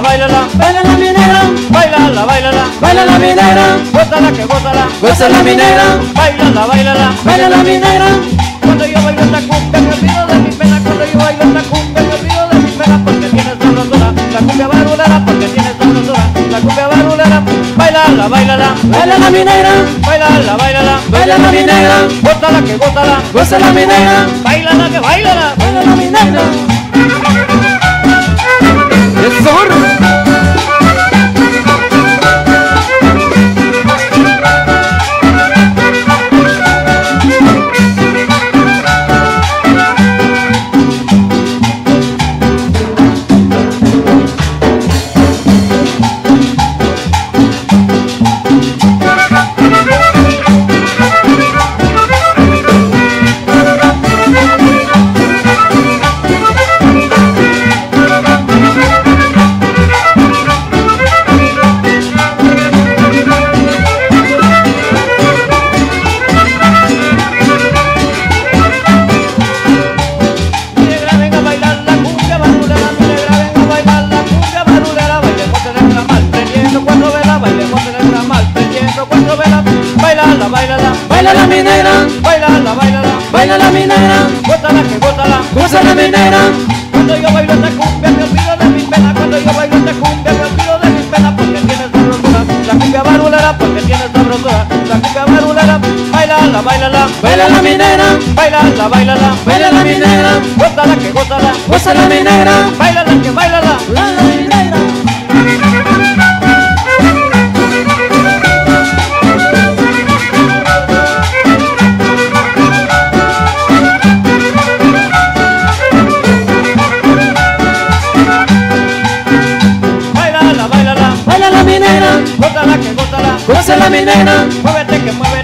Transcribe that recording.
bailala, bailala, baila la minera, bailala, bailala, baila la minera, gózala que gózala, goza la minera, bailala, bailala, baila la minera. Cuando yo bailo esta cumbia me olvido de mi pena, cuando yo bailo esta cumbia me olvido de mi pena, porque tienes sabrosura, la cumbia barulera, porque tienes sabrosura, la cumbia barulera, bailala, bailala, baila la minera, bailala, bailala, baila la minera, gózala que gózala, goza la minera, bailala que bailala, baila la minera. Baila la minera, bailala, bailala, baila la minera, gózala que gózala, goza la minera, cuando yo bailo esta cumbia me olvido de mis penas, cuando yo bailo esta cumbia me olvido de mis penas, porque tienes sabrosura, la cumbia barulera, porque tienes sabrosura, la cumbia barulera, bailala, bailala, baila la minera, bailala, bailala, baila la minera, gózala que gózala, goza la minera, minera, gózala que gózala, goza la minera, muévete que muévete,